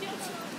Yes.